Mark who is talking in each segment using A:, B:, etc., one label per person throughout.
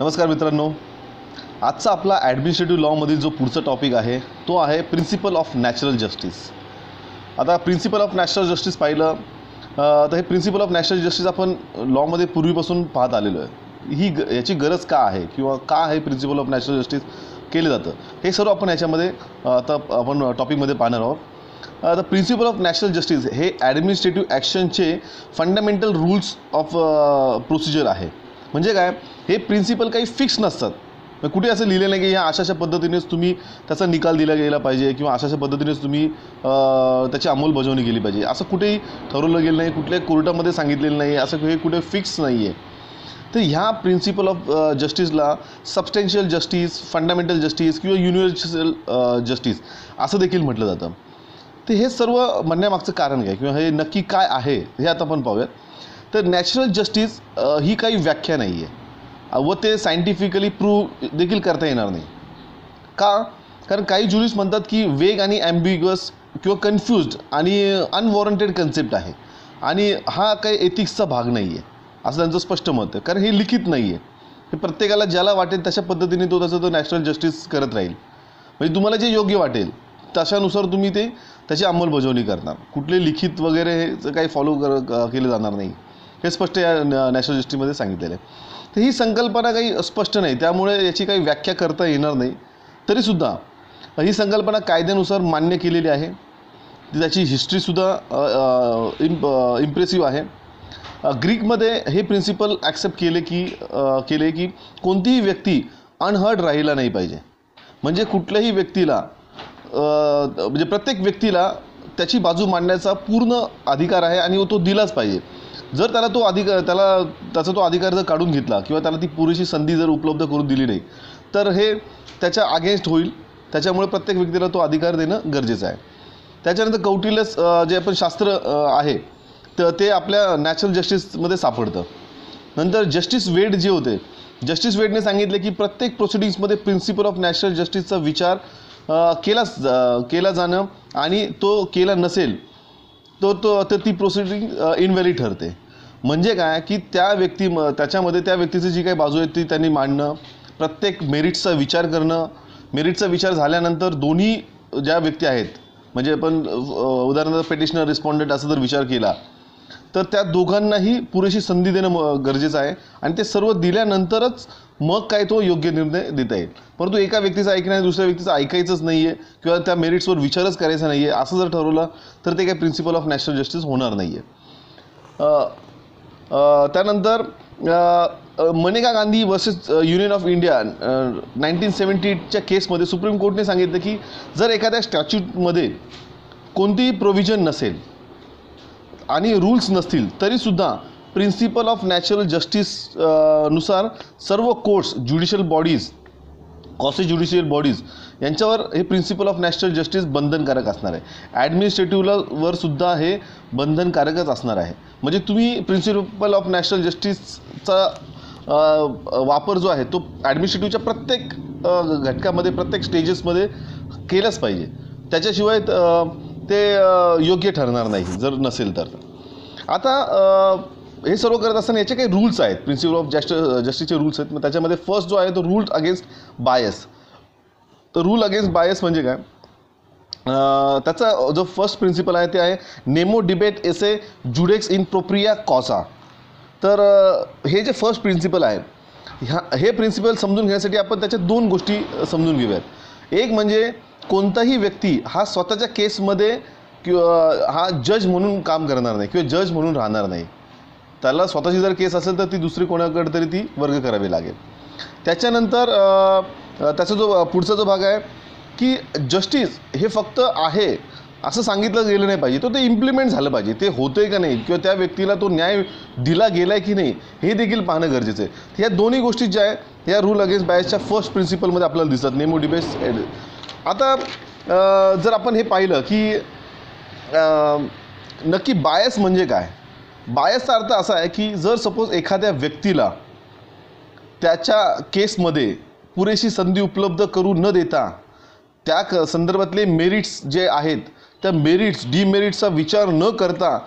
A: नमस्कार मित्रांनो. आजचा आपला ॲडमिनिस्ट्रेटिव्ह लॉमधील जो पुढचा टॉपिक आहे तो आहे प्रिन्सिपल ऑफ नॅचरल जस्टिस आता प्रिन्सिपल ऑफ नॅचरल जस्टिस पाहिलं तर हे प्रिन्सिपल ऑफ नॅचरल जस्टिस आपण लॉमध्ये पूर्वीपासून पाहत आलेलो आहे. ही ग याची गरज का आहे? किंवा का हे प्रिन्सिपल ऑफ नॅचरल जस्टिस केलं जातं? हे सर्व आपण याच्यामध्ये आता आपण टॉपिकमध्ये पाहणार आहोत. The principle of national justice हे ॲडमिनिस्ट्रेटिव्ह ॲक्शनचे फंडामेंटल रूल्स ऑफ प्रोसिजर आहे. म्हणजे काय? हे प्रिन्सिपल काही फिक्स नसतात. मग कुठे असं लिहिलं नाही की ह्या अशा अशा पद्धतीनेच तुम्ही त्याचा निकाल दिला गेला पाहिजे किंवा अशा अशा पद्धतीनेच तुम्ही त्याची अंमलबजावणी केली पाहिजे. असं कुठेही ठरवलं गेलं नाही कुठल्याही कोर्टामध्ये सांगितलेलं नाही असं हे कुठे फिक्स नाही आहे तर ह्या प्रिन्सिपल ऑफ जस्टिसला सबस्टेन्शियल जस्टिस फंडामेंटल जस्टिस किंवा युनिव्हर्सल जस्टिस असं देखील म्हटलं जातं. तर हे सर्व म्हणण्यामागचं कारण काय? किंवा हे नक्की काय आहे? हे आता आपण पाहूयात. तर नॅचरल जस्टिस ही काही व्याख्या नाही आहे व ते सायंटिफिकली प्रूव्ह देखील करता येणार नाही. का? कारण काही ज्युरिस्ट म्हणतात की वेग आणि ॲम्बिग्युअस किंवा कन्फ्युज्ड आणि अनवॉरंटेड कन्सेप्ट आहे. आणि हा काही एथिक्सचा भाग नाही आहे असं त्यांचं स्पष्ट मत आहे. कारण हे लिखित नाही आहे हे प्रत्येकाला ज्याला वाटेल तशा पद्धतीने तो त्याचं तो नॅचरल जस्टिस करत राहील. म्हणजे तुम्हाला जे योग्य वाटेल तशानुसार तुम्ही ते त्याची अंमलबजावणी करणार. कुठले लिखित वगैरे हे काही फॉलो कर क- केलं जाणार नाही. हे स्पष्ट या नॅशनल जस्टिसमध्ये सांगितलेलं आहे. तर ही संकल्पना काही स्पष्ट नाही. त्यामुळे याची काही व्याख्या करता येणार नाही. तरीसुद्धा ही संकल्पना कायद्यानुसार मान्य केलेली आहे. त्याची हिस्ट्रीसुद्धा इम्प इम्प्रेसिव्ह आहे. ग्रीकमध्ये हे प्रिन्सिपल ॲक्सेप्ट केले की केले की कोणतीही व्यक्ती अनहर्ड राहिला नाही पाहिजे. म्हणजे कुठल्याही व्यक्तीला म्हणजे प्रत्येक व्यक्तीला त्याची बाजू मांडण्याचा पूर्ण अधिकार आहे आणि तो दिलाच पाहिजे. जर त्याला तो अधिकार त्याला त्याचा तो अधिकार जर काढून घेतला किंवा त्याला ती पुरेशी संधी जर उपलब्ध करून दिली नाही तर हे त्याच्या अगेन्स्ट होईल. त्याच्यामुळे प्रत्येक व्यक्तीला तो अधिकार देणं गरजेचं आहे. त्याच्यानंतर कौटिल्य जे आपण शास्त्र आहे तर ते आपल्या नॅचरल जस्टिसमध्ये सापडतं. नंतर जस्टिस वेड जे होते जस्टिस वेडने सांगितले की प्रत्येक प्रोसिडिंग्समध्ये प्रिन्सिपल ऑफ नॅशनल जस्टिसचा विचार केला केला जाणं आणि तो केला नसेल तो तो तर ती प्रोसिडिंग इनव्हॅलिड ठरते. म्हणजे काय की त्या व्यक्ती म- त्याच्यामध्ये त्या व्यक्तीची जी काही बाजू आहे ती त्यांनी मांडणं प्रत्येक मेरिटचा विचार करणं मेरिटचा विचार झाल्यानंतर दोन्ही ज्या व्यक्ती आहेत म्हणजे आपण उदाहरणार्थ पेटिशनर रिस्पॉन्डेंट असं जर विचार केला तर त्या दोघांनाही पुरेशी संधी देणं म- गरजेचं आहे. आणि ते सर्व दिल्यानंतरच मग काय तो योग्य निर्णय देता येईल. परंतु एका व्यक्तीचं ऐकणं आणि दुसऱ्या व्यक्तीचं ऐकायचंच नाही आहे किंवा त्या मेरिट्सवर विचारच करायचा नाही आहे असं जर ठरवलं तर ते काही प्रिन्सिपल ऑफ नॅशनल जस्टिस होणार नाही आहे त्यानंतर Maneka Gandhi versus union of India nineteen सेवन्टीच्या केसमध्ये सुप्रीम कोर्टने सांगितलं की जर एखाद्या स्टॅच्यूटमध्ये कोणतीही प्रोव्हिजन नसेल आणि रूल्स नसतील तरीसुद्धा प्रिन्सिपल ऑफ नॅचरल जस्टिसनुसार सर्व courts judicial bodies quasi judicial bodies यांच्यावर हे प्रिन्सिपल ऑफ नॅशनल जस्टिस बंधनकारक असणार आहे. ॲडमिनिस्ट्रेटिव्हला वर सुद्धा हे बंधनकारकच असणार आहे. म्हणजे तुम्ही प्रिन्सिपल ऑफ नॅशनल जस्टिसचा वापर जो आहे तो ॲडमिनिस्ट्रेटिव्हच्या प्रत्येक घटकामध्ये प्रत्येक स्टेजेसमध्ये केलंच पाहिजे. त्याच्याशिवाय ते योग्य ठरणार नाही जर नसेल तर. आता हे सर्व करत असताना याचे काही रूल्स आहेत. प्रिन्सिपल ऑफ जस्ट जस्टिसचे रूल्स आहेत. मग त्याच्यामध्ये फर्स्ट जो आहे तो रूल अगेन्स्ट बायस तर रूल अगेन्स्ट बायस म्हणजे काय? त्याचा जो फर्स्ट प्रिन्सिपल आहे ते आहे nemo debet esse judex in propria causa तर हे जे फर्स्ट प्रिन्सिपल आहे ह्या हे प्रिन्सिपल समजून घेण्यासाठी आपण त्याच्या दोन गोष्टी समजून घेऊयात. एक म्हणजे कोणताही व्यक्ती हा स्वतःच्या केसमध्ये किंवा हा जज म्हणून काम करणार नाही किंवा जज म्हणून राहणार नाही. त्याला स्वतःची जर केस असेल तर ती दुसरी कोणाकडे तरी ती वर्ग करावी लागेल. त्याच्यानंतर त्याचा जो पुढचा जो भाग आहे की जस्टिस हे फक्त आहे असं सांगितलं गेलं नाही पाहिजे. तो ते इम्प्लिमेंट झालं पाहिजे. ते होतंय का नाही किंवा त्या व्यक्तीला तो न्याय दिला गेला आहे की नाही हे देखील पाहणं गरजेचं आहे. ह्या दोन्ही गोष्टी ज्या आहेत या रूल अगेन्स्ट बायसच्या फर्स्ट प्रिन्सिपलमध्ये आपल्याला दिसतात. नेमो डिबेस आता जर आपण हे पाहिलं की नक्की बायस म्हणजे काय? बायसचा अर्थ असा आहे की जर सपोज एखाद्या व्यक्तीला त्याच्या केसमध्ये पुरेशी संधी उपलब्ध करू न देता त्या क संदर्भातले मेरिट्स जे आहेत त्या मेरिट्स डिमेरिट्सचा विचार न करता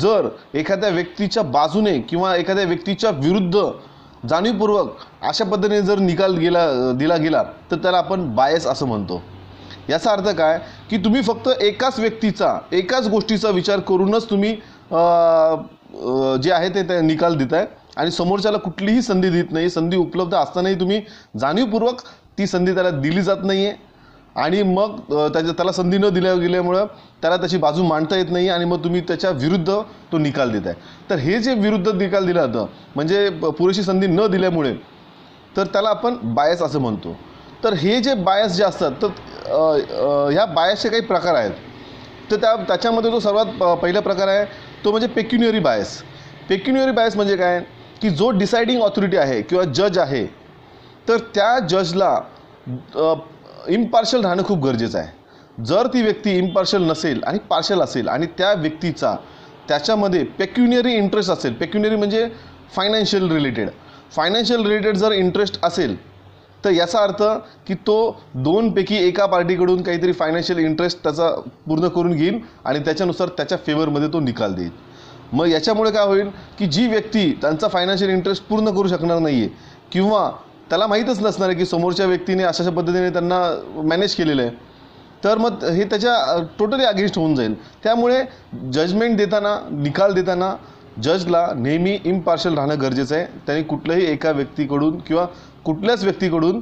A: जर एखाद्या व्यक्तीच्या बाजूने किंवा एखाद्या व्यक्तीच्या विरुद्ध जाणीवपूर्वक अशा पद्धतीने जर निकाल गेला दिला गेला तर त्याला आपण बायस असं म्हणतो. याचा अर्थ काय? की तुम्ही फक्त एकाच व्यक्तीचा एकाच गोष्टीचा विचार करूनच तुम्ही जे आहे ते निकाल निकाल आहे आणि समोरच्याला कुठलीही संधी देत नाही संधी उपलब्ध असतानाही तुम्ही जाणीवपूर्वक ती संधी त्याला दिली जात नाही आहे आणि मग त्याच्या त्याला संधी न दिल्या गेल्यामुळं त्याला त्याची बाजू मांडता येत नाही आणि मग तुम्ही त्याच्या विरुद्ध तो निकाल देत आहे तर हे जे विरुद्ध निकाल दिलं जातं म्हणजे पुरेशी संधी न दिल्यामुळे तर त्याला आपण बायस असं म्हणतो. तर हे जे बायस जे असतात तर ह्या बायसचे काही प्रकार आहेत. तर त्या त्याच्यामध्ये जो सर्वात पहिला प्रकार आहे तो म्हणजे पेक्युनियरी बायस पेक्युनियरी बायस म्हणजे काय? की जो डिसाइडिंग ऑथॉरिटी आहे किंवा जज आहे तर त्या जजला इम्पार्शल राहणं खूप गरजेचं आहे. जर ती व्यक्ती इम्पार्शल नसेल आणि पार्शल असेल आणि त्या व्यक्तीचा त्याच्यामध्ये पेक्युनियरी इंटरेस्ट असेल पेक्युनियरी म्हणजे फायनान्शियल रिलेटेड फायनान्शियल रिलेटेड जर इंटरेस्ट असेल तर याचा अर्थ की तो दोनपैकी एका पार्टीकडून काहीतरी फायनान्शियल इंटरेस्ट त्याचा पूर्ण करून घेईल आणि त्याच्यानुसार त्याच्या फेवरमध्ये तो निकाल देईल. मग याच्यामुळे काय होईल की जी व्यक्ती त्यांचा फायनान्शियल इंटरेस्ट पूर्ण करू शकणार नाही आहे किंवा त्याला माहीतच नसणार आहे की समोरच्या व्यक्तीने अशा पद्धतीने त्यांना मॅनेज केलेलं आहे तर मग हे त्याच्या टोटली अगेन्स्ट होऊन जाईल. त्यामुळे जजमेंट देताना निकाल देताना जजला नेहमी इम्पार्शल राहणं गरजेचं आहे. त्यांनी कुठल्याही एका व्यक्तीकडून किंवा कुठल्याच व्यक्तीकडून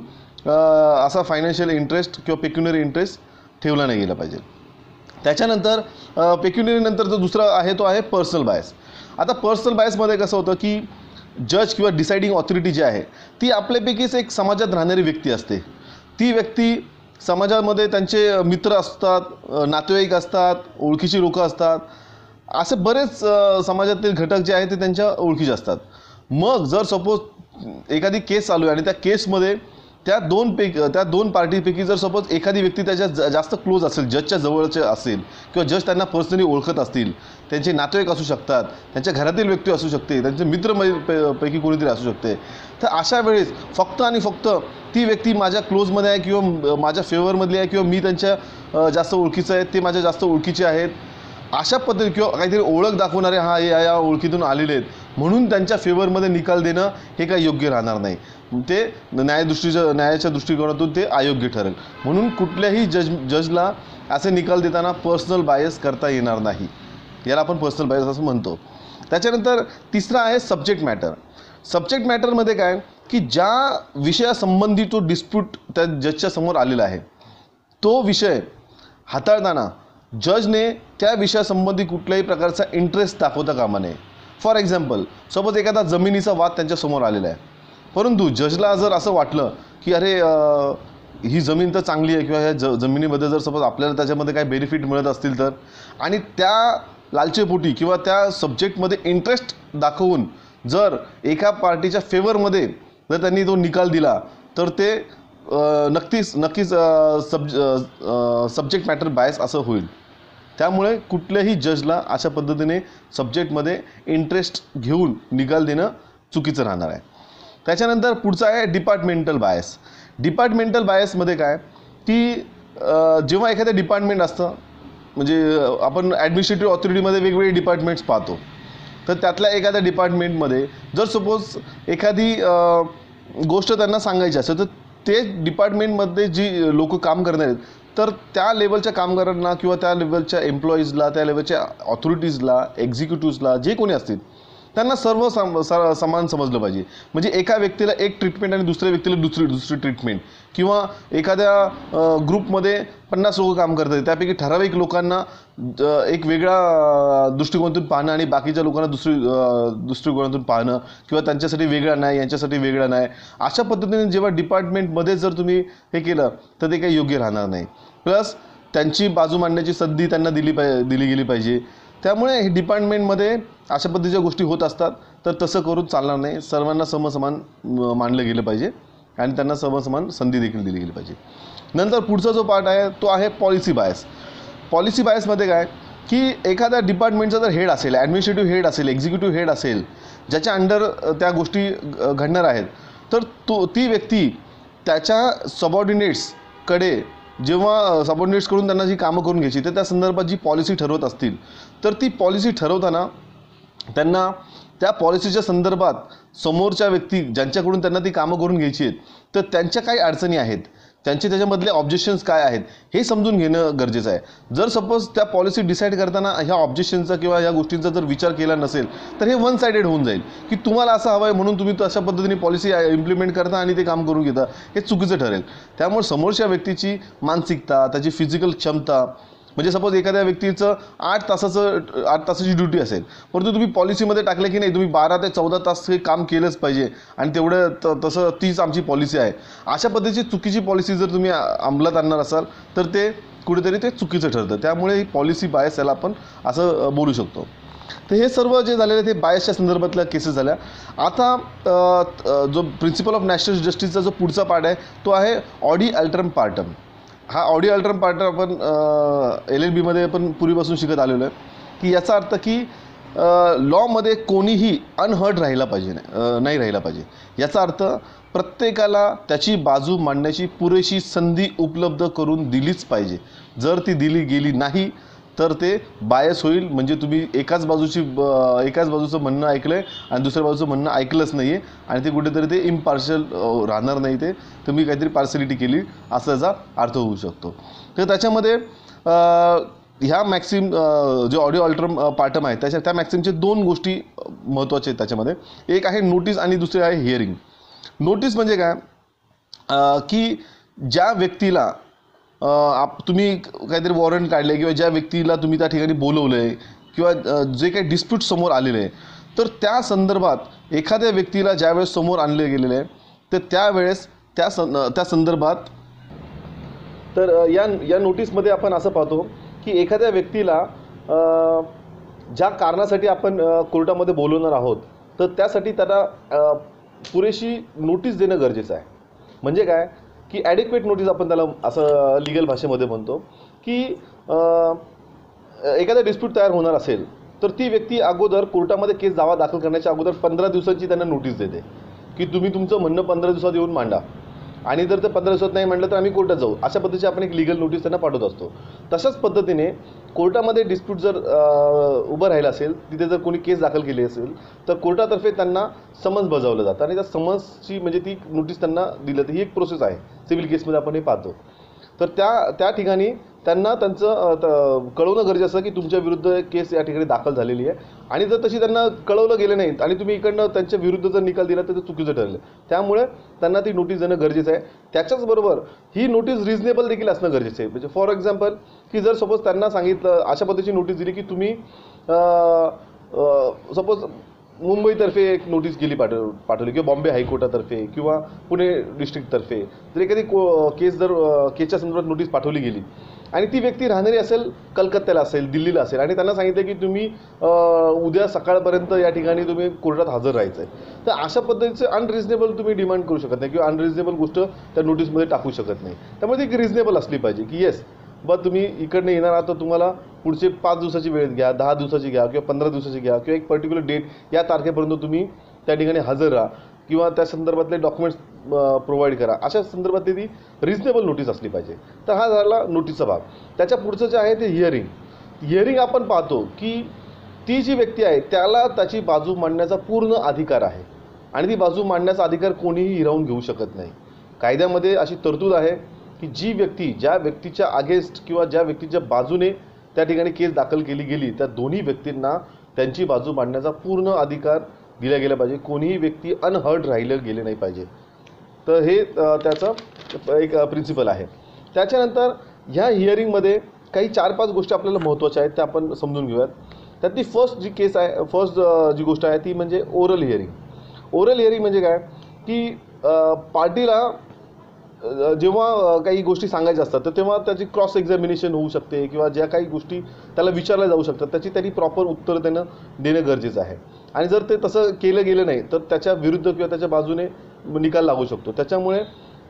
A: असा फायनान्शियल इंटरेस्ट किंवा पेक्युनरी इंटरेस्ट ठेवला नाही गेला पाहिजे. त्याच्यानंतर पेक्युनरी नंतर जो दुसरा आहे तो आहे पर्सनल बायस आता पर्सनल बायसमध्ये कसं होतं की जज किंवा डिसायडिंग ऑथॉरिटी जी आहे ती आपल्यापैकीच एक समाजात राहणारी व्यक्ती असते. ती व्यक्ती समाजामध्ये त्यांचे मित्र असतात नातेवाईक असतात ओळखीची लोकं असतात. असे बरेच समाजातील घटक जे आहेत ते त्यांच्या ओळखीचे असतात. मग जर सपोज एखादी केस चालू आहे आणि त्या केसमध्ये त्या दोन पैकी त्या दोन पार्टीपैकी जर सपोज एखादी व्यक्ती त्याच्या जा जास्त क्लोज असेल जजच्या जवळचे असेल किंवा जज त्यांना पर्सनली ओळखत असतील त्यांचे नातेवाईक असू शकतात त्यांच्या घरातील व्यक्ती असू शकते त्यांचे मित्र मै- पैकी कोणीतरी असू शकते तर अशा वेळेस फक्त आणि फक्त ती व्यक्ती माझ्या क्लोजमध्ये आहे किंवा माझ्या फेवरमधली आहे किंवा मी त्यांच्या जास्त ओळखीचं आहे ते माझ्या जास्त ओळखीचे आहेत अशा पद्धती किंवा काहीतरी ओळख दाखवणारे हा या या ओळखीतून आलेले आहेत. म्हणून त्यांच्या फेवरमध्ये निकाल देणं हे काही योग्य राहणार नाही. ते न्यायदृष्टीच्या न्यायाच्या दृष्टिकोनातून ते अयोग्य ठरेल. म्हणून कुठल्याही जज जजला असे निकाल देताना पर्सनल बायस करता येणार नाही. याला आपण पर्सनल बायस असं म्हणतो. त्याच्यानंतर तिसरा आहे सब्जेक्ट मॅटर सब्जेक्ट मॅटरमध्ये काय? की ज्या विषयासंबंधी तो डिस्प्यूट त्या जजच्या समोर आलेला आहे तो विषय हाताळताना जजने त्या विषयासंबंधी कुठल्याही प्रकारचा इंटरेस्ट दाखवता कामा नये. फॉर एक्झाम्पल सपोज एखादा जमिनीचा वाद त्यांच्यासमोर आलेला आहे. परंतु जजला जर असं वाटलं की अरे ही जमीन तर चांगली आहे किंवा ह्या ज जमिनीमध्ये जर सपोज आपल्याला त्याच्यामध्ये काही बेनिफिट मिळत असतील तर आणि त्या लालचेपोटी किंवा त्या सब्जेक्टमध्ये इंटरेस्ट दाखवून जर एका पार्टीच्या फेवरमध्ये जर त्यांनी तो निकाल दिला तर ते नक्कीच नक्कीच सब्ज सब्जेक्ट मॅटर बायस असं होईल. त्यामुळे कुठल्याही जजला अशा पद्धतीने सब्जेक्टमध्ये इंटरेस्ट घेऊन निकाल देणं चुकीचं राहणार आहे. त्याच्यानंतर पुढचं आहे डिपार्टमेंटल बायस डिपार्टमेंटल बायसमध्ये काय? की जेव्हा एखादं डिपार्टमेंट असतं म्हणजे आपण ॲडमिनिस्ट्रेटिव्ह ऑथॉरिटीमध्ये वेगवेगळे डिपार्टमेंट्स पाहतो. तर त्यातल्या एखाद्या डिपार्टमेंटमध्ये जर सपोज एखादी गोष्ट त्यांना सांगायची असेल तर ते डिपार्टमेंटमध्ये जी लोक काम करणार आहेत तर त्या लेवलच्या कामगारांना किंवा त्या लेवलच्या एम्प्लॉईजला त्या लेवलच्या ऑथॉरिटीजला एक्झिक्युटिव्हजला जे कोणी असतील त्यांना सर्व सम स- समान समजलं पाहिजे. म्हणजे एका व्यक्तीला एक ट्रीटमेंट आणि दुसऱ्या व्यक्तीला दुसरी दुसरी ट्रीटमेंट किंवा एखाद्या ग्रुपमध्ये पन्नास लोक काम करतात त्यापैकी ठराविक लोकांना एक वेगळा दृष्टिकोनातून पाहणं आणि बाकीच्या लोकांना दुसरी दृष्टिकोनातून पाहणं किंवा त्यांच्यासाठी वेगळा नाही यांच्यासाठी वेगळा नाही. अशा पद्धतीने जेव्हा डिपार्टमेंटमध्ये जर तुम्ही हे केलं तर ते काही योग्य राहणार नाही. प्लस त्यांची बाजू मांडण्याची संधी त्यांना दिली पाहि दिली गेली पाहिजे. त्यामुळे हे डिपार्टमेंटमध्ये अशा पद्धतीच्या गोष्टी होत असतात तर तसं करून चालणार नाही. सर्वांना समसमान मानलं गेलं पाहिजे आणि त्यांना समसमान संधी देखील दिली गेली पाहिजे. नंतर पुढचा जो पार्ट आहे तो आहे पॉलिसी बायस. पॉलिसी बायसमध्ये काय की एखाद्या डिपार्टमेंटचा जर हेड असेल ॲडमिनिस्ट्रेटिव्ह हेड असेल एक्झिक्युटिव्ह हेड असेल ज्याच्या अंडर त्या गोष्टी घडणार आहेत तर तो ती व्यक्ती त्याच्या सबऑर्डिनेट्सकडे जेव्हा सबॉर्डिनेट्सकडून त्यांना जी कामं करून घ्यायची तर त्या संदर्भात जी पॉलिसी ठरवत असतील तर ती पॉलिसी ठरवताना त्यांना त्या पॉलिसीच्या संदर्भात समोरच्या व्यक्ती ज्यांच्याकडून त्यांना ती कामं करून घ्यायची आहेत तर त्यांच्या काही अडचणी आहेत. त्यांचे त्याच्यामधले ऑब्जेक्शन्स काय आहेत हे समजून घेणं गरजेचं आहे. जर सपोज त्या पॉलिसी डिसाईड करताना ह्या ऑब्जेक्शनचा किंवा ह्या गोष्टींचा जर विचार केला नसेल तर हे वन सायडेड होऊन जाईल. की तुम्हाला असं हवं आहे म्हणून तुम्ही तशा पद्धतीने पॉलिसी इम्प्लिमेंट करता आणि ते काम करून घेता हे चुकीचं ठरेल. त्यामुळे समोरच्या व्यक्तीची मानसिकता त्याची फिजिकल क्षमता म्हणजे सपोज एखाद्या व्यक्तीचं आठ तासाचं आठ तासाची ड्युटी असेल. परंतु तुम्ही पॉलिसीमध्ये टाकलं की नाही तुम्ही बारा ते चौदा तास हे काम केलंच पाहिजे. आणि तेवढं त तसं तीच आमची पॉलिसी आहे. अशा पद्धतीची चुकीची पॉलिसी जर तुम्ही अंमलात आणणार असाल तर ते कुठेतरी ते चुकीचं ठरतं. त्यामुळे ही पॉलिसी बायस याला आपण असं बोलू शकतो. तर हे सर्व जे झालेलं ते बायसच्या संदर्भातल्या केसेस झाल्या. आता जो प्रिन्सिपल ऑफ नॅशनल जस्टिसचा जो पुढचा पार्ट आहे तो आहे ऑडी अल्ट्रम पार्टम हा ऑडिओ अल्ट्रम पार्टनर आपण एल एल बीमध्ये आपण पूर्वीपासून शिकत आलेलो आहे की याचा अर्थ की लॉमध्ये कोणीही अनहर्ट राहिला पाहिजे नाही राहिला पाहिजे. याचा अर्थ प्रत्येकाला त्याची बाजू मांडण्याची पुरेशी संधी उपलब्ध करून दिलीच पाहिजे. जर ती दिली गेली नाही तर ते बायस होईल म्हणजे तुम्ही एकाच बाजूची एकाच बाजूचं म्हणणं ऐकलं आहे आणि दुसऱ्या बाजूचं म्हणणं ऐकलंच नाही आहे आणि ते कुठेतरी ते इम्पार्शल राहणार नाही ते. तुम्ही काहीतरी पार्सलिटी केली असा त्याचा अर्थ होऊ शकतो. तर त्याच्यामध्ये ह्या मॅक्सिम जे ऑडिओ अल्ट्रम पार्टम आहे त्याच्या त्या मॅक्सिमचे दोन गोष्टी महत्त्वाच्या आहेत त्याच्यामध्ये. एक आहे नोटीस आणि दुसरी आहे हिअरिंग नोटीस म्हणजे काय? की ज्या व्यक्तीला आप तुम्ही काहीतरी वॉरंट काढले किंवा ज्या व्यक्तीला तुम्ही त्या ठिकाणी बोलवलं आहे किंवा जे काही डिस्प्यूट समोर आलेले आहे तर त्या संदर्भात एखाद्या व्यक्तीला ज्यावेळेस समोर आणले गेलेले आहे तर त्यावेळेस त्या सं त्या संदर्भात तर या या नोटीसमध्ये आपण असं पाहतो की एखाद्या व्यक्तीला ज्या कारणासाठी आपण कोर्टामध्ये बोलवणार आहोत तर त्यासाठी त्याला पुरेशी नोटीस देणं गरजेचं आहे. म्हणजे काय? की ॲडिक्वेट नोटीस आपण त्याला असं लिगल भाषेमध्ये म्हणतो की एखादा डिस्प्यूट तयार होणार असेल तर ती व्यक्ती अगोदर कोर्टामध्ये केस दावा दाखल करण्याच्या अगोदर पंधरा दिवसांची त्यांना नोटीस देते. की तुम्ही तुमचं म्हणणं पंधरा दिवसात येऊन मांडा. आणि जर ते पंधरा दिवसात नाही म्हटलं तर आम्ही कोर्टात जाऊ. अशा पद्धतीची आपण एक लिगल नोटीस त्यांना पाठवत असतो. तशाच पद्धतीने कोर्टामध्ये डिस्प्यूट जर उभं राहिलं असेल तिथे जर कोणी केस दाखल केली असेल तर कोर्टातर्फे त्यांना समन्स बजावलं जातं. आणि त्या समन्सची म्हणजे ती नोटीस त्यांना दिलं तर ही एक प्रोसेस आहे. सिव्हिल केसमध्ये आपण हे पाहतो. तर त्या त्या ठिकाणी त्यांना त्यांचं त- कळवणं गरजेचं असं की तुमच्या विरुद्ध केस या ठिकाणी दाखल झालेली आहे. आणि जर तशी त्यांना कळवलं गेलं नाही आणि तुम्ही इकडनं त्यांच्या विरुद्ध जर निकाल दिला तर ते चुकीचं ठरलं. त्यामुळे त्यांना ती नोटीस देणं गरजेचं आहे. त्याच्याचबरोबर ही नोटीस रिझनेबल देखील असणं गरजेचं आहे. म्हणजे फॉर एक्झाम्पल की जर सपोज त्यांना सांगितलं अशा पद्धतीची नोटीस दिली की तुम्ही सपोज मुंबईतर्फे एक नोटीस गेली पाठव पाठवली किंवा बॉम्बे हायकोर्टातर्फे किंवा पुणे डिस्ट्रिक्टतर्फे जर एखादी को केस जर केसच्या संदर्भात नोटीस पाठवली गेली आणि ती व्यक्ती राहणारी असेल कलकत्त्याला असेल दिल्लीला असेल. आणि त्यांना सांगितलं की तुम्ही उद्या सकाळपर्यंत या ठिकाणी तुम्ही कोर्टात हजर राहायचं आहे तर अशा पद्धतीचं अनरिजनेबल तुम्ही डिमांड करू शकत नाही किंवा अनरिजनेबल गोष्ट त्या नोटीसमध्ये टाकू शकत नाही. त्यामुळे ती एक रिजनेबल असली पाहिजे की येस बा तुम्ही इकडनं येणार आहात तर तुम्हाला पुढचे पाच दिवसाची वेळ घ्या दहा दिवसाची घ्या किंवा पंधरा दिवसाची घ्या किंवा एक पर्टिक्युलर डेट या तारखेपर्यंत तुम्ही त्या ठिकाणी हजर राहा. किंवा त्या संदर्भातले डॉक्युमेंट्स प्रोव्हाइड करा. अशा संदर्भातली ती रिजनेबल नोटीस असली पाहिजे. तर हा झाला नोटीसचा भाग. त्याच्या पुढचं जे आहे ते हिअरिंग हिअरिंग आपण पाहतो की ती जी व्यक्ती आहे त्याला त्याची बाजू मांडण्याचा पूर्ण अधिकार आहे. आणि ती बाजू मांडण्याचा अधिकार कोणीही हिरावून घेऊ शकत नाही. कायद्यामध्ये अशी तरतूद आहे की जी व्यक्ती ज्या व्यक्तीच्या अगेन्स्ट किंवा ज्या व्यक्तीच्या बाजूने त्या ठिकाणी केस दाखल केली गेली त्या दोन्ही व्यक्तींना त्यांची बाजू मांडण्याचा पूर्ण अधिकार दिल्या गेल्या पाहिजे. कोणीही व्यक्ती अनहर्ड राहिलं गेले नाही पाहिजे. तर हे त्याचं एक प्रिन्सिपल आहे. त्याच्यानंतर ह्या हिअरिंगमध्ये काही चार पाच गोष्टी आपल्याला महत्त्वाच्या आहेत त्या आपण समजून घेऊयात. त्यातली फर्स्ट जी केस आहे फर्स्ट जी गोष्ट आहे ती म्हणजे ओरल हिअरिंग ओरल हिअरिंग म्हणजे काय? की पार्टीला जेव्हा काही गोष्टी सांगायच्या असतात तर तेव्हा त्याची क्रॉस एक्झामिनेशन होऊ शकते किंवा ज्या काही गोष्टी त्याला विचारल्या जाऊ शकतात त्याची त्यांनी प्रॉपर उत्तर त्यानं देणं गरजेचं आहे. आणि जर ते तसं केलं गेलं नाही तर त्याच्या विरुद्ध किंवा त्याच्या बाजूने निकाल लागू शकतो. त्याच्यामुळे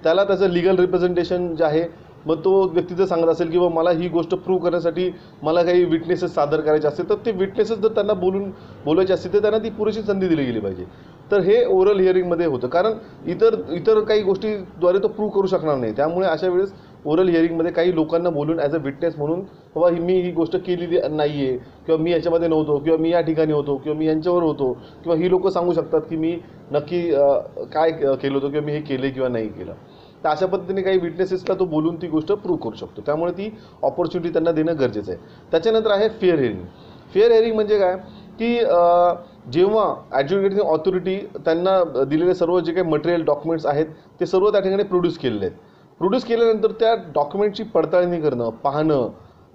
A: त्याला त्याचं लिगल रिप्रेझेंटेशन जे आहे मग तो व्यक्ती जर सांगत असेल किंवा मला ही गोष्ट प्रूव्ह करण्यासाठी मला काही विटनेसेस सादर करायचे असतील तर ते विटनेसेस जर त्यांना बोलून बोलायचे असतील तर त्यांना ती पुरेशी संधी दिली गेली पाहिजे. तर हे ओरल हिअरिंगमध्ये होतं. कारण इतर इतर काही गोष्टीद्वारे तो प्रूव्ह करू शकणार नाही. त्यामुळे अशा वेळेस ओरल हिअरिंगमध्ये काही लोकांना बोलून ॲज अ विटनेस म्हणून बाबा ही मी ही गोष्ट केलेली नाही आहे किंवा मी याच्यामध्ये नव्हतो. किंवा मी या ठिकाणी होतो. किंवा मी यांच्यावर होतो. किंवा ही लोकं सांगू शकतात की मी नक्की काय केलं होतं किंवा मी हे केले किंवा नाही केलं. तर अशा पद्धतीने काही विटनेसेसला तो बोलून ती गोष्ट प्रूव्ह करू शकतो. त्यामुळे ती ऑपॉर्च्युनिटी त्यांना देणं गरजेचं आहे. त्याच्यानंतर आहे फेअर हिअरिंग फेअर हिअरिंग म्हणजे काय? की जेव्हा ॲज्युकेटिंग ऑथॉरिटी त्यांना दिलेले सर्व जे काही मटेरियल डॉक्युमेंट्स आहेत ते सर्व त्या ठिकाणी प्रोड्यूस केलेले आहेत. प्रोड्यूस केल्यानंतर त्या डॉक्युमेंटची पडताळणी करणं पाहणं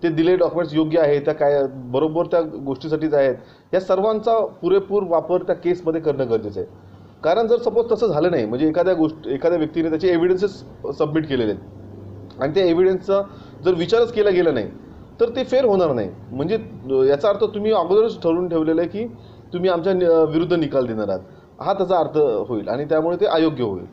A: ते दिलेले डॉक्युमेंट्स योग्य आहे त्या काय बरोबर त्या गोष्टीसाठीच आहेत या सर्वांचा पुरेपूर वापर त्या केसमध्ये करणं गरजेचं आहे. कारण जर सपोज तसं झालं नाही म्हणजे एखाद्या गोष्ट एखाद्या व्यक्तीने त्याचे एव्हिडन्सेस सबमिट केलेले आहेत आणि त्या एव्हिडन्सचा जर विचारच केला गेला नाही तर ते फेर होणार नाही. म्हणजे याचा अर्थ तुम्ही अगोदरच ठरवून ठेवलेलं आहे की तुम्ही आमच्या विरुद्ध निकाल देणार आहात. हा त्याचा अर्थ होईल आणि त्यामुळे ते अयोग्य होईल.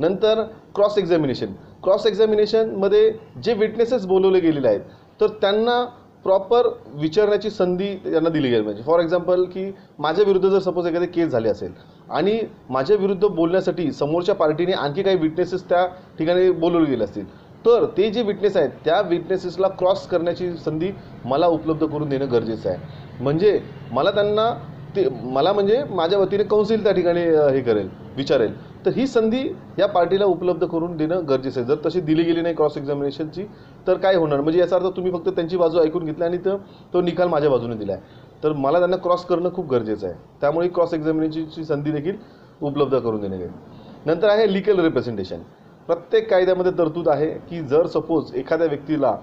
A: नंतर क्रॉस एक्झामिनेशन क्रॉस एक्झामिनेशनमध्ये जे विटनेसेस बोलवले गेलेले आहेत तर त्यांना प्रॉपर विचारण्याची संधी त्यांना दिली गेली पाहिजे. फॉर एक्झाम्पल की माझ्या विरुद्ध जर सपोज एखादी केस झाली असेल आणि माझ्या विरुद्ध बोलण्यासाठी समोरच्या पार्टीने आणखी काही विटनेसेस त्या ठिकाणी बोलवले गेले असतील तर ते जे विटनेस आहेत त्या विटनेसेसला क्रॉस करण्याची संधी मला उपलब्ध करून देणं गरजेचं आहे. म्हणजे मला त्यांना ते मला म्हणजे माझ्या वतीने कौन्सिल त्या ठिकाणी हे करेल विचारेल. तर ही संधी या पार्टीला उपलब्ध करून देणं गरजेचं आहे. जर तशी दिली गेली नाही क्रॉस एक्झामिनेशनची तर काय होणार? म्हणजे याचा अर्थ तुम्ही फक्त त्यांची बाजू ऐकून घेतली आणि तो तो निकाल माझ्या बाजूने दिला आहे तर मला त्यांना क्रॉस करणं खूप गरजेचं आहे. त्यामुळे क्रॉस एक्झामिनेशनची संधी देखील उपलब्ध करून देणे गेली नंतर आहे लिगल रिप्रेझेंटेशन. प्रत्येक कायद्यामध्ये तरतूद आहे की जर सपोज एखाद्या व्यक्तीला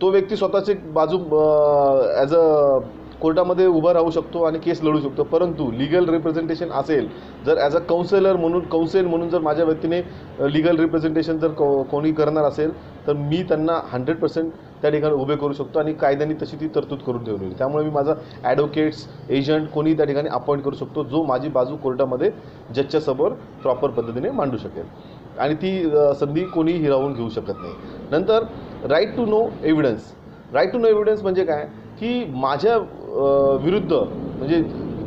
A: तो व्यक्ती स्वतःची बाजू ॲज अ कोर्टामध्ये उभा राहू शकतो आणि केस लढू शकतो. परंतु लिगल रिप्रेझेंटेशन असेल जर ॲज अ काउन्सिलर म्हणून काउन्सिल म्हणून जर माझ्या व्यक्तीने लिगल रिप्रेझेंटेशन जर को कोणी करणार असेल तर मी त्यांना हंड्रेड पर्सेंट त्या ठिकाणी उभे करू शकतो आणि कायद्याने तशी ती तरतूद करून ठेवलेली त्यामुळे मी माझा ॲडव्होकेट्स एजंट कोणी त्या ठिकाणी अपॉइंट करू शकतो जो माझी बाजू कोर्टामध्ये जजच्यासमोर प्रॉपर पद्धतीने मांडू शकेल. आणि ती संधी कोणी हिरावून घेऊ शकत नाही. नंतर right to know evidence right to know evidence म्हणजे काय? की माझ्या विरुद्ध म्हणजे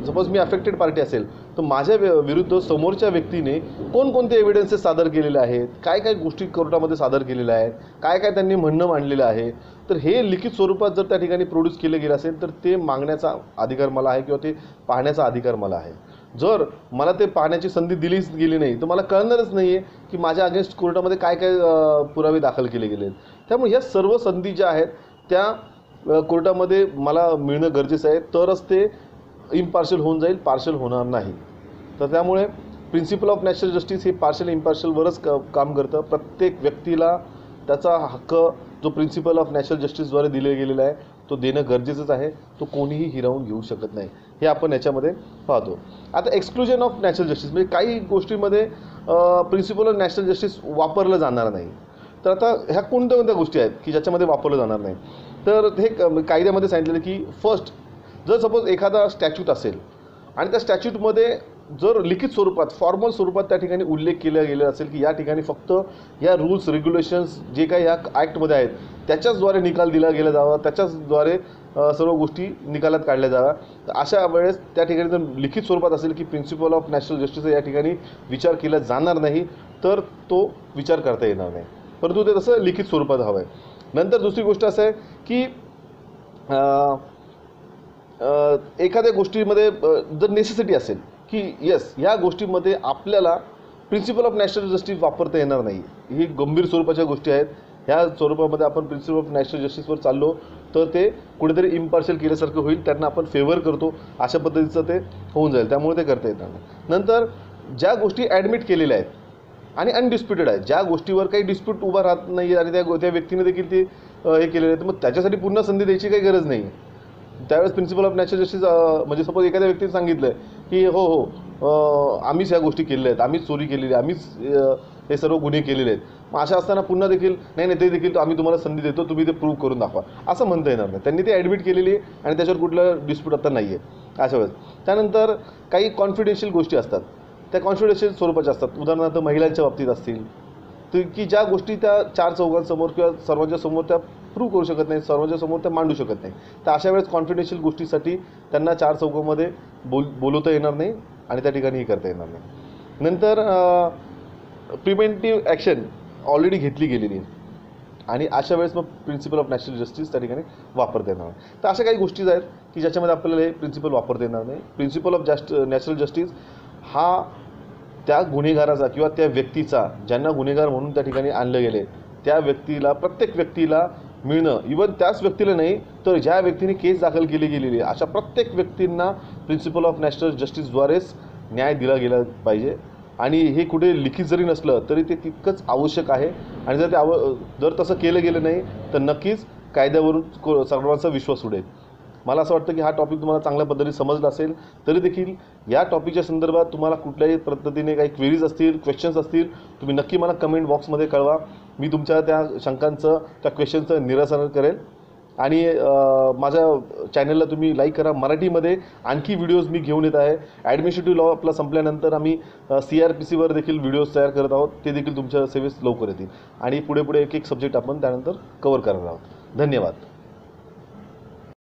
A: सपोज मी अफेक्टेड पार्टी असेल तर माझ्या विरुद्ध समोरच्या व्यक्तीने कोणकोणते एव्हिडन्सेस सादर केलेले आहेत काय काय गोष्टी कोर्टामध्ये सादर केलेल्या आहेत काय काय त्यांनी म्हणणं मांडलेलं आहे तर हे लिखित स्वरूपात जर त्या ठिकाणी प्रोड्यूस केलं गेलं असेल तर ते मागण्याचा अधिकार मला आहे किंवा ते पाहण्याचा अधिकार मला आहे. जर मला ते पाहण्याची संधी दिलीच गेली नाही तर मला कळणारच नाही आहे की माझ्या अगेन्स्ट कोर्टामध्ये काय काय पुरावे दाखल केले गेले आहेत त्यामुळे ह्या सर्व संधी ज्या आहेत त्या कोर्टामध्ये मला मिळणं गरजेचं आहे. तरच ते इम्पार्शल होऊन जाईल पार्शल होणार नाही. तर त्यामुळे प्रिन्सिपल ऑफ नॅशनल जस्टिस हे पार्शल इम्पार्शलवरच क काम करतं. प्रत्येक व्यक्तीला त्याचा हक्क जो प्रिन्सिपल ऑफ नॅशनल जस्टिसद्वारे दिले गेलेला आहे तो देणं गरजेचंच आहे. तो कोणीही हिरावून घेऊ शकत नाही. हे आपण याच्यामध्ये पाहतो. आता एक्सक्लुजन ऑफ नॅशनल जस्टिस म्हणजे काही गोष्टीमध्ये प्रिन्सिपल ऑफ नॅशनल जस्टिस वापरलं जाणार नाही. तर आता ह्या कोणत्या कोणत्या गोष्टी आहेत की ज्याच्यामध्ये वापरलं जाणार नाही? तर हे कायद्यामध्ये सांगितलेलं की फर्स्ट जर सपोज एखादा स्टॅच्यूट असेल आणि त्या स्टॅच्यूटमध्ये जर लिखित स्वरूपात फॉर्मल स्वरूपात त्या ठिकाणी उल्लेख केला गेला असेल की या ठिकाणी फक्त या रूल्स रेग्युलेशन्स जे काही या ॲक्टमध्ये आहेत त्याच्याचद्वारे निकाल दिला गेला जावा त्याच्याचद्वारे सर्व गोष्टी निकालात काढल्या जाव्या तर अशा वेळेस त्या ठिकाणी जर लिखित स्वरूपात असेल की प्रिन्सिपल ऑफ नॅशनल जस्टिसचा या ठिकाणी विचार केला जाणार नाही तर तो विचार करता येणार नाही. परंतु ते तसं लिखित स्वरूपात हवं आहे नंतर दुसरी गोष्ट असं आहे की एखाद्या गोष्टीमध्ये जर नेसेसिटी असेल की येस ह्या गोष्टीमध्ये आपल्याला प्रिन्सिपल ऑफ नॅशनल जस्टिस वापरता येणार नाही ही गंभीर स्वरूपाच्या गोष्टी आहेत. ह्या स्वरूपामध्ये आपण प्रिन्सिपल ऑफ नॅशनल जस्टिसवर चाललो तर ते कुठेतरी इम्पार्शल केल्यासारखं होईल. त्यांना आपण फेवर करतो. अशा पद्धतीचं ते होऊन जाईल. त्यामुळे ते करता येणार नाही. नंतर ज्या गोष्टी ॲडमिट केलेल्या आहेत आणि अनडिस्प्युटेड आहे ज्या गोष्टीवर काही डिस्प्यूट उभा राहत नाही आणि त्या त्या व्यक्तीने देखील ती हे केलेलं आहे. तर मग त्याच्यासाठी पुन्हा संधी द्यायची काही गरज नाही. त्यावेळेस प्रिन्सिपल ऑफ नॅचरल जस्टिस म्हणजे सपोज एखाद्या व्यक्तीने सांगितलं की हो हो आम्हीच ह्या गोष्टी केलेल्या आहेत आम्हीच चोरी केलेली आहे आम्हीच हे सर्व गुन्हे केलेले आहेत. मग अशा असताना पुन्हा देखील नाही नाही ते देखील आम्ही तुम्हाला संधी देतो तुम्ही ते प्रूव्ह करून दाखवा. असं म्हणता येणार नाही. त्यांनी ते ॲडमिट केलेली आहे आणि त्याच्यावर कुठलं डिस्प्यूट आता नाही आहे अशा वेळेस. त्यानंतर काही कॉन्फिडेन्शियल गोष्टी असतात. त्या कॉन्फिडेन्शियल स्वरूपाच्या असतात. उदाहरणार्थ महिलांच्या बाबतीत असतील की ज्या गोष्टी त्या चार चौघांसमोर किंवा सर्वांच्या समोर त्या प्रूव्ह करू शकत नाही सर्वांच्या समोर त्या मांडू शकत नाही. तर अशा वेळेस कॉन्फिडेन्शियल गोष्टीसाठी त्यांना चार चौघामध्ये बोल बोलवता येणार नाही आणि त्या ठिकाणी हे करता येणार नाही. नंतर प्रिव्हेंटिव्ह ॲक्शन ऑलरेडी घेतली गेलेली. आहे आणि अशा वेळेस मग प्रिन्सिपल ऑफ नॅशनल जस्टिस त्या ठिकाणी वापरता येणार नाही. तर अशा काही गोष्टीज आहेत की ज्याच्यामध्ये आपल्याला हे प्रिन्सिपल वापरता येणार नाही. Principle of just natural justice हा त्या गुन्हेगाराचा किंवा त्या व्यक्तीचा ज्यांना गुन्हेगार म्हणून त्या ठिकाणी आणलं गेले त्या व्यक्तीला प्रत्येक व्यक्तीला मिळणं इवन त्याच व्यक्तीला नाही तर ज्या व्यक्तीने केस दाखल केली गेलेली आहे अशा प्रत्येक व्यक्तींना प्रिन्सिपल ऑफ नॅशनल जस्टिसद्वारेच न्याय दिला गेला पाहिजे. आणि हे कुठे लिखित जरी नसलं तरी ते तितकंच आवश्यक आहे. आणि जर ते आव जर तसं केलं गेलं नाही तर नक्कीच कायद्यावरून को- सर्वांचा विश्वास उडेल. मला असं वाटतं की हा टॉपिक तुम्हाला चांगल्या पद्धतीने समजला असेल तरी देखील या टॉपिकच्या संदर्भात तुम्हाला कुठल्याही पद्धतीने काही क्वेरीज असतील क्वेश्चन्स असतील तुम्ही नक्की मला कमेंट बॉक्समध्ये कळवा. मी तुमच्या त्या शंकांचं त्या क्वेश्चनचं निरासन करेल. आणि माझ्या चॅनलला तुम्ही लाईक करा. मराठीमध्ये आणखी व्हिडिओज मी घेऊन येत आहे. ॲडमिनिस्ट्रेटिव्ह लॉ आपला संपल्यानंतर आम्ही सी आर पी सीवर देखील व्हिडिओज तयार करत आहोत. ते देखील तुमच्या सेवेस लवकर येतील. आणि पुढे पुढे एक एक सब्जेक्ट आपण त्यानंतर कवर करणार आहोत. धन्यवाद.